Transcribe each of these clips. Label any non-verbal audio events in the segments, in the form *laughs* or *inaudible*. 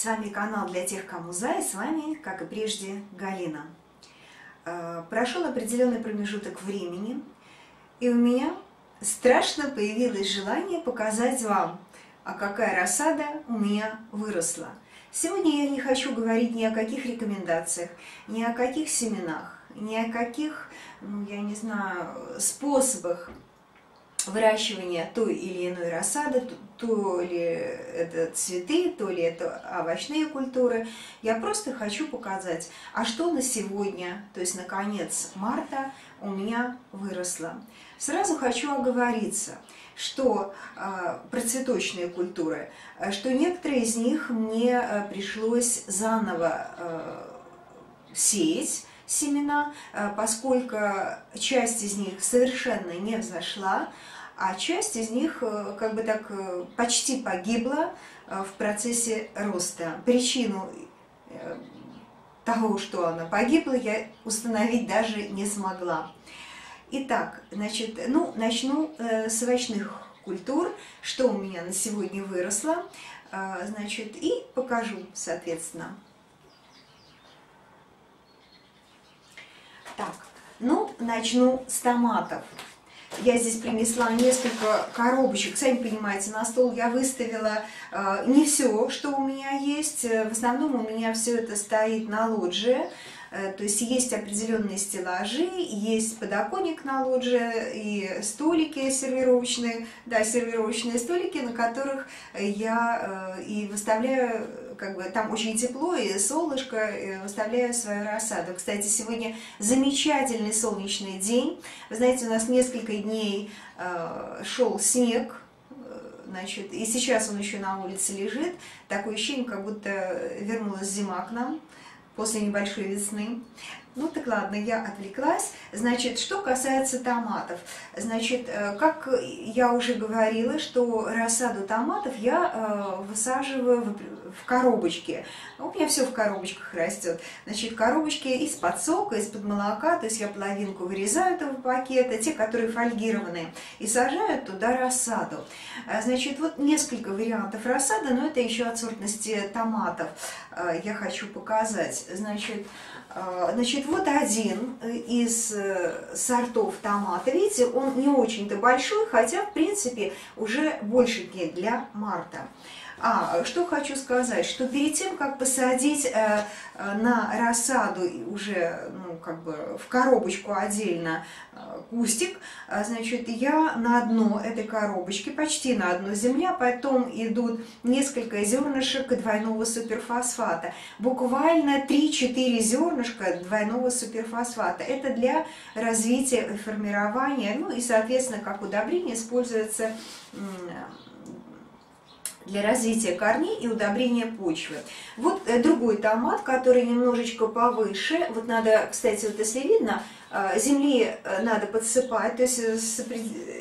С вами канал для тех, кому за, и с вами, как и прежде, Галина. Э, прошел определенный промежуток времени, и у меня страшно появилось желание показать вам, а какая рассада у меня выросла. Сегодня я не хочу говорить ни о каких рекомендациях, ни о каких семенах, ни о каких, ну, я не знаю, способах выращивания той или иной рассады, то ли это цветы, то ли это овощные культуры. Я просто хочу показать, а что на сегодня, то есть на конец марта, у меня выросло. Сразу хочу оговориться, что э, про цветочные культуры, что некоторые из них мне э, пришлось заново э, сеять, семена, поскольку часть из них совершенно не взошла, а часть из них э, как бы так э, почти погибла э, в процессе роста. Причину того, что она погибла, я установить даже не смогла. Итак, значит, ну, начну с овощных культур, что у меня на сегодня выросло, значит, и покажу, соответственно. Так, ну, начну с томатов. Я здесь принесла несколько коробочек. Сами понимаете, на стол я выставила э, не все, что у меня есть. В основном у меня все это стоит на лоджии. Э, то есть есть определенные стеллажи, есть подоконник на лоджии и столики сервировочные, да, сервировочные столики, на которых я э, и выставляю, как бы там очень тепло и солнышко, и выставляю свою рассаду. Кстати, сегодня замечательный солнечный день. Вы знаете, у нас несколько дней э, шел снег, значит, и сейчас он еще на улице лежит. Такое ощущение, как будто вернулась зима к нам после небольшой весны. Ну так ладно, я отвлеклась. Значит, что касается томатов. Значит, э, как я уже говорила, что рассаду томатов я э, высаживаю в коробочке. У меня все в коробочках растет. Значит, коробочки из-под сока, из-под молока. То есть я половинку вырезаю этого пакета, те, которые фольгированные, и сажаю туда рассаду. Э, значит, вот несколько вариантов рассады, но это еще от сортности томатов я хочу показать. Значит, а, значит, вот один э, из э, сортов томата. Видите, он не очень-то большой, хотя, в принципе, уже больше для марта. А, что хочу сказать, что перед тем, как посадить э, на рассаду уже, ну, как бы в коробочку отдельно э, кустик, э, значит, я на дно этой коробочки, почти на дно земля, потом идут несколько зернышек двойного суперфосфата. Буквально 3-4 зернышка двойного суперфосфата. Это для развития формирования, ну и, соответственно, как удобрение используется для развития корней и удобрения почвы. Вот э, другой томат, который немножечко повыше. Вот надо, кстати, вот если видно, земли э, надо подсыпать, то есть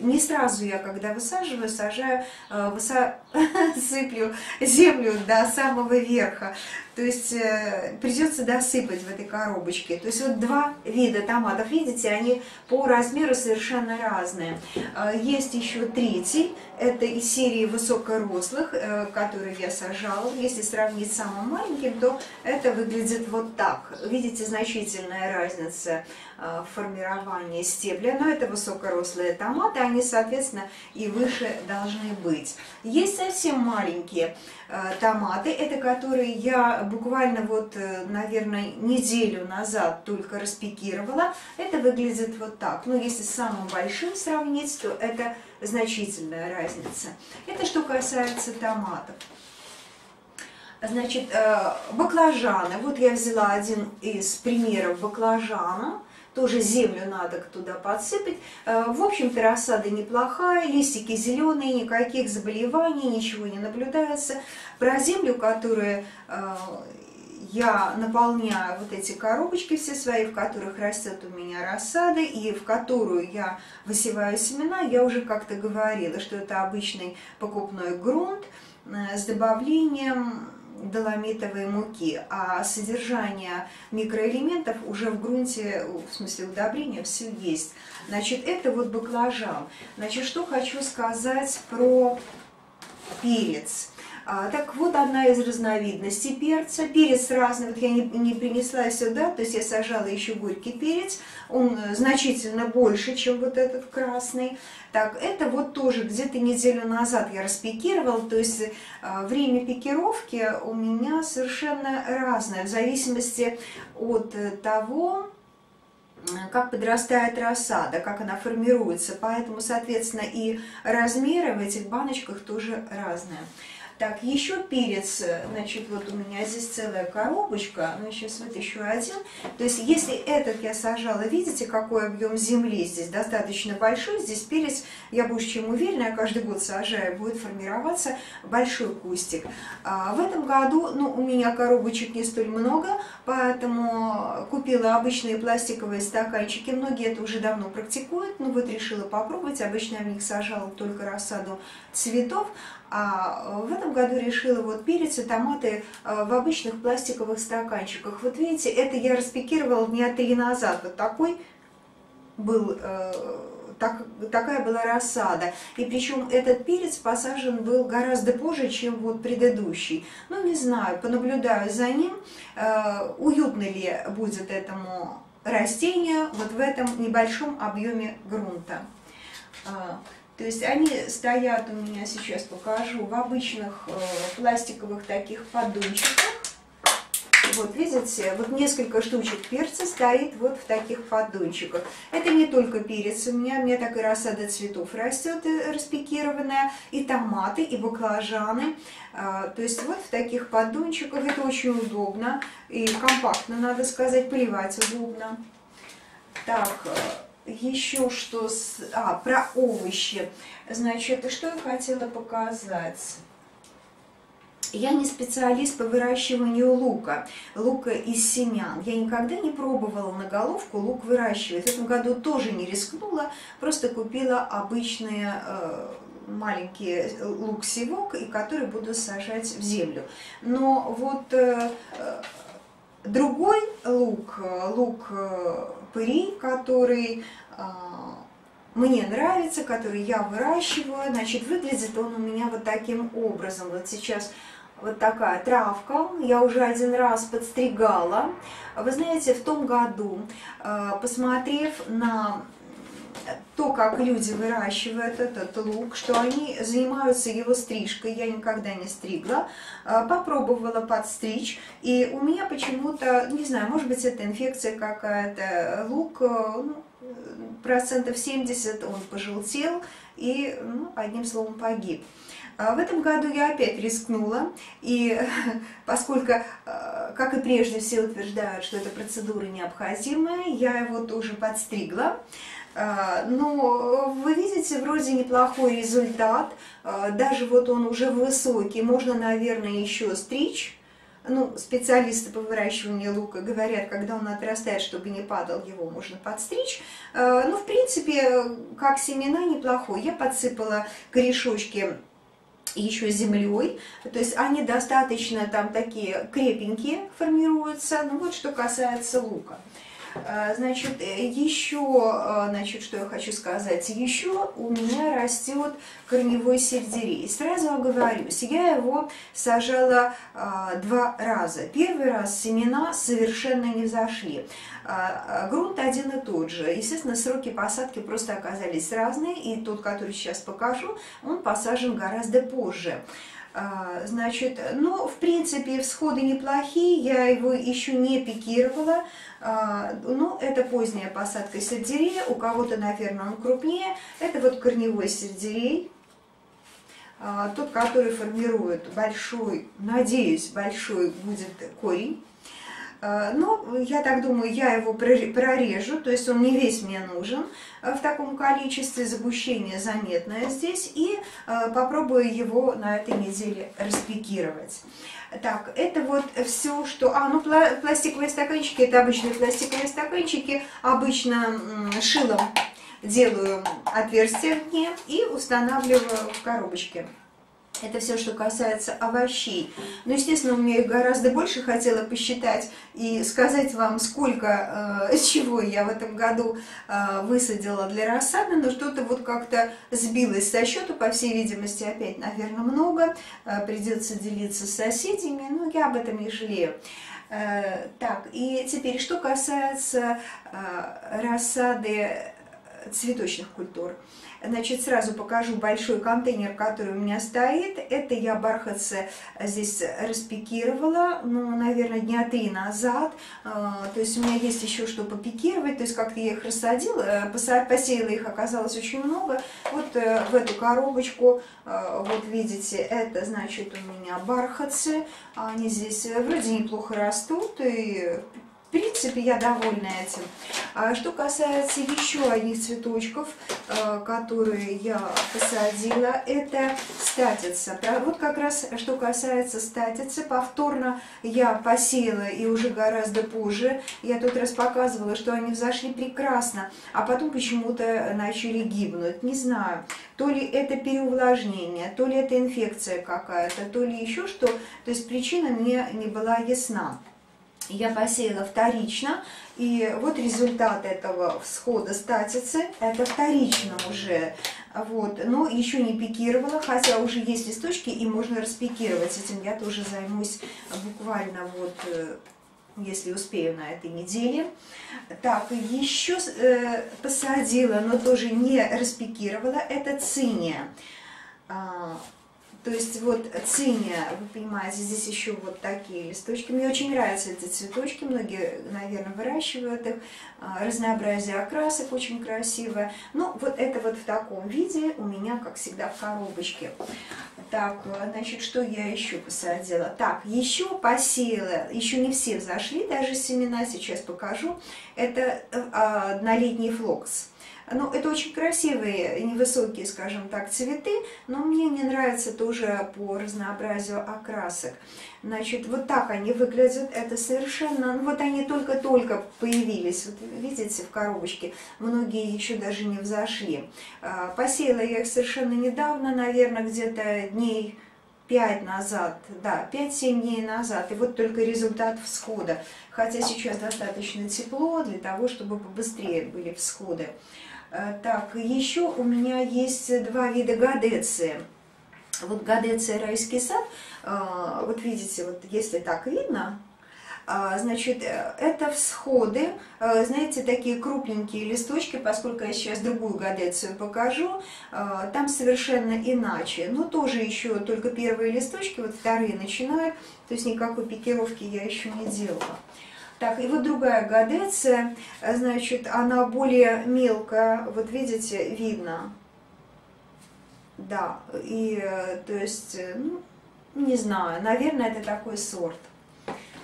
не сразу я, когда высаживаю, сажаю, *laughs* сыплю землю до самого верха. То есть э, придется досыпать в этой коробочке. То есть вот два вида томатов, видите, они по размеру совершенно разные. Э, есть еще третий, это из серии высокорослых, э, которые я сажала. Если сравнить с самым маленьким, то это выглядит вот так. Видите, значительная разница в формировании стебля, но это высокорослые томаты, они, соответственно, и выше должны быть. Есть совсем маленькие томаты, это которые я буквально вот, э, наверное, неделю назад только распекировала. Это выглядит вот так. Но если с самым большим сравнить, то это значительная разница. Это что касается томатов. Значит, э, баклажаны. Вот я взяла один из примеров баклажана тоже землю надо туда подсыпать. Э, в общем-то, рассада неплохая, листики зеленые, никаких заболеваний, ничего не наблюдается. Про землю, которую э, я наполняю вот эти коробочки все свои, в которых растет у меня рассада, и в которую я высеваю семена, я уже как-то говорила, что это обычный покупной грунт э, с добавлением доломитовой муки, а содержание микроэлементов уже в грунте, в смысле удобрения, все есть. Значит, это вот баклажан. Значит, что хочу сказать про перец. А, так вот одна из разновидностей перца. Перец разный, вот я не, не принесла сюда, то есть я сажала еще горький перец, он э, значительно больше, чем вот этот красный. Так, это вот тоже где-то неделю назад я распикировала, то есть э, время пикировки у меня совершенно разное, в зависимости от э, того, как подрастает рассада, как она формируется. Поэтому, соответственно, и размеры в этих баночках тоже разные. Так, еще перец, значит, вот у меня здесь целая коробочка, ну, сейчас вот еще один. То есть, если этот я сажала, видите, какой объем земли здесь? Достаточно большой, здесь перец, я больше чем уверена, я каждый год сажаю, будет формироваться большой кустик. А в этом году, ну, у меня коробочек не столь много, поэтому купила обычные пластиковые стаканчики, многие это уже давно практикуют, ну, вот решила попробовать, обычно я в них сажала только рассаду цветов, а в этом году решила вот перец и томаты э, в обычных пластиковых стаканчиках. Вот видите, это я распекировала дня три назад. Вот такой был э, так, такая была рассада. И причем этот перец посажен был гораздо позже, чем вот предыдущий. Ну, не знаю, понаблюдаю за ним, э, уютно ли будет этому растению вот в этом небольшом объеме грунта. То есть они стоят у меня, сейчас покажу, в обычных э, пластиковых таких поддончиках. Вот, видите, вот несколько штучек перца стоит вот в таких поддончиках. Это не только перец у меня, у меня так и рассада цветов растет э, распекированная, и томаты, и баклажаны. А, то есть вот в таких поддончиках это очень удобно и компактно, надо сказать, поливать удобно. Так, э, еще что... С... А, про овощи. Значит, что я хотела показать. Я не специалист по выращиванию лука, лука из семян. Я никогда не пробовала на головку лук выращивать. В этом году тоже не рискнула, просто купила обычные э, маленький лук-севок, и который буду сажать в землю. Но вот э, э другой лук, лук э, пыри, который а, мне нравится, который я выращиваю. Значит, выглядит он у меня вот таким образом. Вот сейчас вот такая травка. Я уже один раз подстригала. Вы знаете, в том году, а, посмотрев на то, как люди выращивают этот лук, что они занимаются его стрижкой, я никогда не стригла, а, попробовала подстричь, и у меня почему-то, не знаю, может быть, это инфекция какая-то, лук, э, ну, процентов 70 он пожелтел и, ну, одним словом, погиб. А в этом году я опять рискнула, и *laughs* поскольку, э, как и прежде, все утверждают, что эта процедура необходимая, я его тоже подстригла. А, но вы видите, вроде неплохой результат, а, даже вот он уже высокий, можно, наверное, еще стричь. Ну, специалисты по выращиванию лука говорят, когда он отрастает, чтобы не падал, его можно подстричь. А, ну, в принципе, как семена неплохой. Я подсыпала корешочки еще землей, то есть они достаточно там такие крепенькие формируются. Ну вот что касается лука. А, значит, еще, а, значит, что я хочу сказать, еще у меня растет корневой сельдерей. Сразу оговорюсь, я его сажала а, два раза. Первый раз семена совершенно не зашли. Грунт один и тот же. Естественно, сроки посадки просто оказались разные, и тот, который сейчас покажу, он посажен гораздо позже. А, значит, ну, в принципе, всходы неплохие, я его еще не пикировала, а, ну, это поздняя посадка сельдерея, у кого-то, наверное, он крупнее, это вот корневой сельдерей, а, тот, который формирует большой, надеюсь, большой будет корень, Э, ну, я так думаю, я его прорежу, то есть он не весь мне нужен э, в таком количестве, загущение заметное здесь, и э, попробую его на этой неделе распекировать. Так, это вот все, что... А, ну, пластиковые стаканчики, это обычные пластиковые стаканчики, обычно шилом делаю отверстие в ней и устанавливаю в коробочке. Это все, что касается овощей. Но, естественно, у меня их гораздо больше хотела посчитать и сказать вам, сколько э, *laughs* чего я в этом году э, высадила для рассады, но что-то вот как-то сбилось со счета, по всей видимости, опять, наверное, много. Э, придется делиться с соседями, но я об этом не жалею. Э, так, и теперь, что касается э, рассады цветочных культур. Значит, сразу покажу большой контейнер, который у меня стоит. Это я бархатцы здесь распекировала, ну, наверное, дня три назад. А, то есть у меня есть еще что попикировать, то есть как-то я их рассадила, э, посеяла их, оказалось очень много. Вот э, в эту коробочку, э, вот видите, это, значит, у меня бархатцы. Они здесь вроде неплохо растут и в принципе, я довольна этим. А что касается еще одних цветочков, э, которые я посадила, это статица. Вот как раз, что касается статицы, повторно я посеяла и уже гораздо позже. Я тут раз показывала, что они взошли прекрасно, а потом почему-то начали гибнуть. Не знаю, то ли это переувлажнение, то ли это инфекция какая-то, то ли еще что. То есть причина мне не была ясна я посеяла вторично, и вот результат этого всхода статицы, это вторично уже, вот, но еще не пикировала, хотя уже есть листочки, и можно распикировать, этим я тоже займусь буквально вот, э, если успею на этой неделе. Так, еще э, посадила, но тоже не распикировала, это циния. То есть вот циния, вы понимаете, здесь еще вот такие листочки. Мне очень нравятся эти цветочки, многие, наверное, выращивают их. А, разнообразие окрасок очень красивое. Ну, вот это вот в таком виде у меня, как всегда, в коробочке. Так, значит, что я еще посадила? Так, еще посеяла, еще не все взошли, даже семена сейчас покажу. Это а, однолетний флокс. Ну, это очень красивые, невысокие, скажем так, цветы, но мне не нравится тоже по разнообразию окрасок. Значит, вот так они выглядят, это совершенно, ну вот они только-только появились, вот видите, в коробочке, многие еще даже не взошли. А, посеяла я их совершенно недавно, наверное, где-то дней 5 назад, да, 5-7 дней назад, и вот только результат всхода. Хотя сейчас достаточно тепло для того, чтобы побыстрее были всходы. Э, так, еще у меня есть два вида гадеции. Вот гадеция райский сад, э, вот видите, вот если так видно, э, Значит, это всходы, знаете, такие крупненькие листочки, поскольку я сейчас другую гадецию покажу, там совершенно иначе. Но тоже еще только первые листочки, вот вторые начинают, то есть никакой пикировки я еще не делала. Так, и вот другая гадеция, значит, она более мелкая, вот видите, видно. Да, и, то есть, ну, не знаю, наверное, это такой сорт.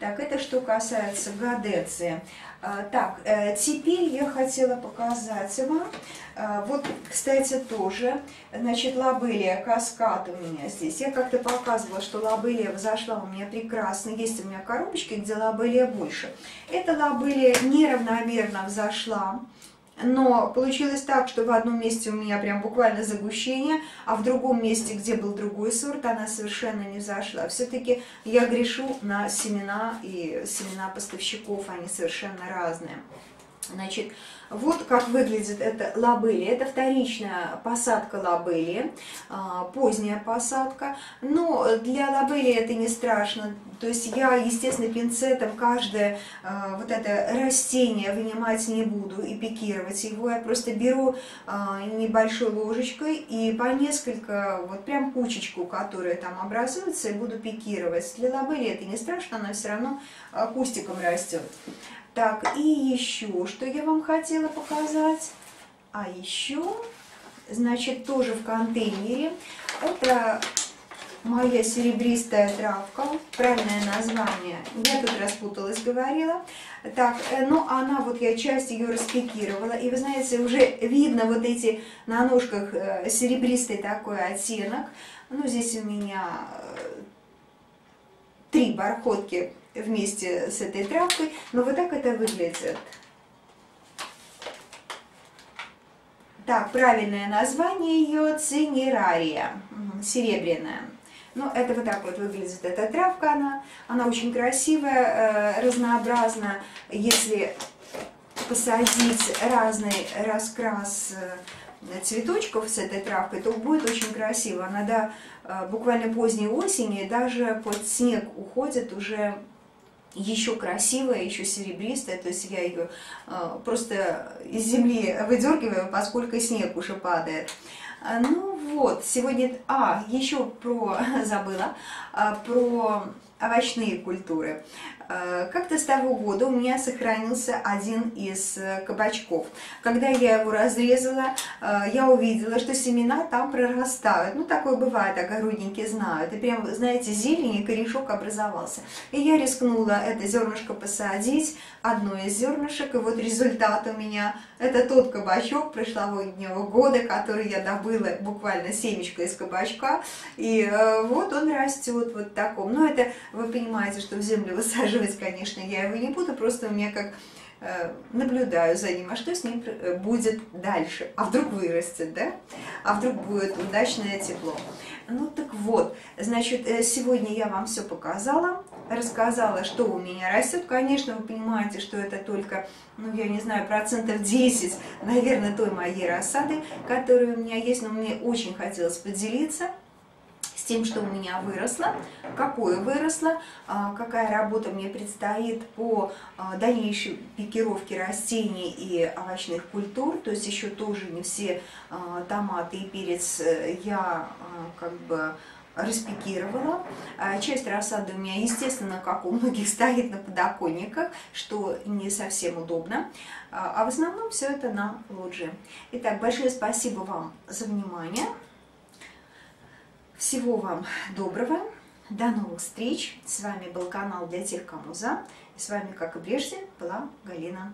Так, это что касается гадеции. А, так, э, теперь я хотела показать вам, а, вот, кстати, тоже, значит, лабелия, каскад у меня здесь. Я как-то показывала, что лабелия взошла у меня прекрасно. Есть у меня коробочки, где лабелия больше. Эта лабелия неравномерно взошла. Но получилось так, что в одном месте у меня прям буквально загущение, а в другом месте, где был другой сорт, она совершенно не зашла. Все-таки я грешу на семена и семена поставщиков, они совершенно разные. Значит, вот как выглядит эта лабели. Это вторичная посадка лабели, а, поздняя посадка. Но для лабели это не страшно. То есть я, естественно, пинцетом каждое а, вот это растение вынимать не буду и пикировать его. Я просто беру а, небольшой ложечкой и по несколько, вот прям кучечку, которая там образуется, и буду пикировать. Для лабели это не страшно, она все равно кустиком растет. Так, и еще, что я вам хотела показать. А еще, значит, тоже в контейнере. Это моя серебристая травка, правильное название, я тут распуталась, говорила. Так, э, ну она, вот я часть ее распекировала, и вы знаете, уже видно вот эти на ножках э, серебристый такой оттенок. Ну, здесь у меня э, три бархотки вместе с этой травкой. Но вот так это выглядит. Так, правильное название ее цинерария, серебряная. Ну, это вот так вот выглядит эта травка, она, она очень красивая, э, разнообразна. Если посадить разный раскрас э, цветочков с этой травкой, то будет очень красиво. Она до э, буквально поздней осени даже под снег уходит уже еще красивая, еще серебристая, то есть я ее э, просто из земли выдергиваю, поскольку снег уже падает. А, ну вот, сегодня, а, еще про, *laughs* забыла, а, про овощные культуры. Э, как-то с того года у меня сохранился один из э, кабачков. Когда я его разрезала, э, я увидела, что семена там прорастают. Ну, такое бывает, огородники знают. И прям, знаете, зелень и корешок образовался. И я рискнула это зернышко посадить, одно из зернышек, и вот результат у меня это тот кабачок прошлогоднего года, который я добыла буквально семечко из кабачка. И вот он растет вот таком. Но это, вы понимаете, что в землю высаживать конечно, я его не буду, просто у меня как э, наблюдаю за ним, а что с ним э, будет дальше, а вдруг вырастет, да, а вдруг будет удачное тепло. Ну так вот, значит, э, сегодня я вам все показала, рассказала, что у меня растет. Конечно, вы понимаете, что это только, ну я не знаю, процентов 10, наверное, той моей рассады, которая у меня есть, но мне очень хотелось поделиться тем, что у меня выросло, какое выросло, а, какая работа мне предстоит по а, дальнейшей пикировке растений и овощных культур. То есть еще тоже не все а, томаты и перец э, я как бы распекировала. Часть рассады у меня, естественно, как у многих, *laughs* стоит на подоконниках, что не совсем удобно. А в основном все это на лоджии. Итак, большое спасибо вам за внимание. Всего вам доброго, до новых встреч. С вами был канал для тех, кому за. И с вами, как и прежде, была Галина